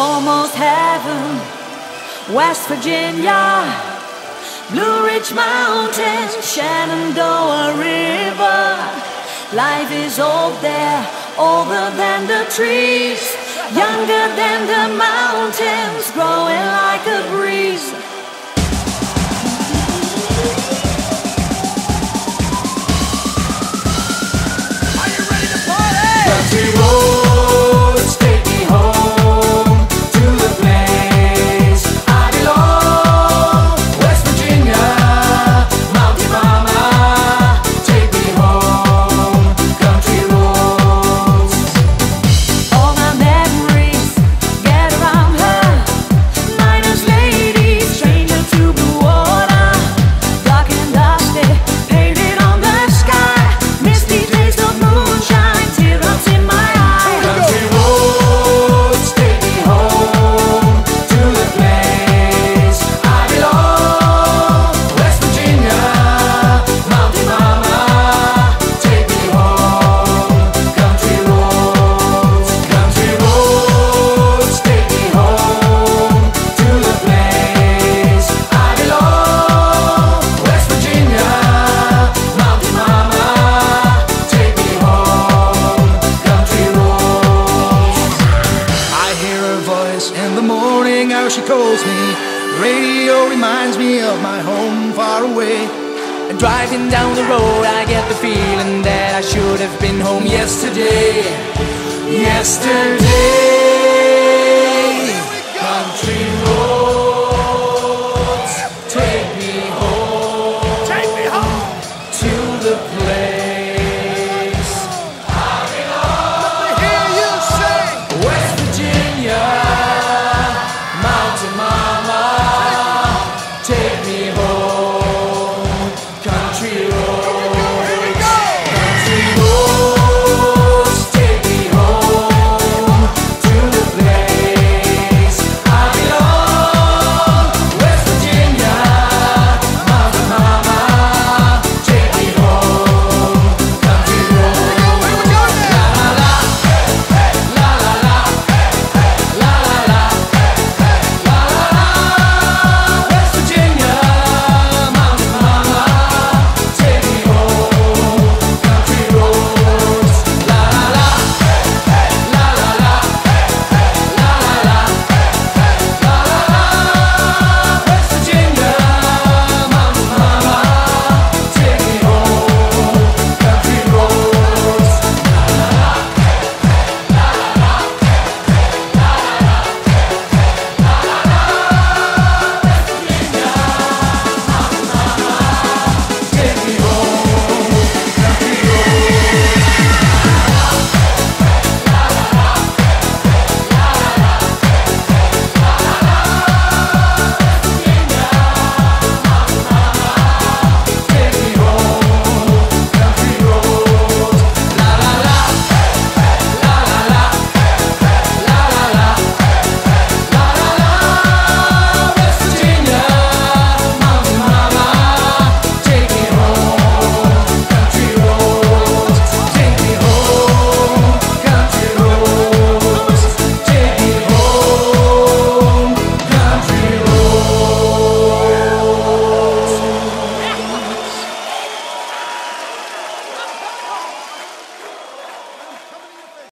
almost heaven. West Virginia, Blue Ridge Mountains, Shenandoah River. Life is old there, older than the trees, younger than the mountains, growing like a breeze. She calls me. Radio reminds me of my home far away. And driving down the road, I get the feeling that I should have been home yesterday. Yesterday,